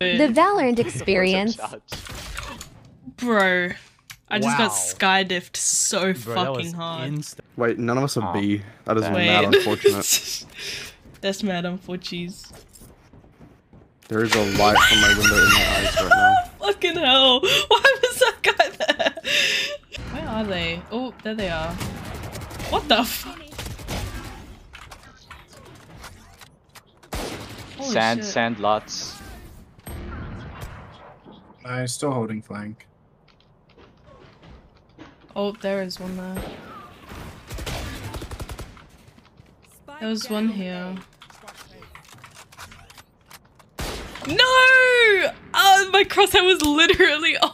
The Valorant experience. Bro, I just Wow. got skydiffed so Bro, fucking hard. Wait, none of us are Oh. B. That is Wait. mad unfortunate. That's mad unfortunate. There is a light from my window in my eyes right now. Fucking hell! Why was that guy there? Where are they? Oh, there they are. What the fuck? Sand, shit. sand lots. I'm still holding flank. Oh, there is one there. There was one here. No! Oh, my crosshair was literally.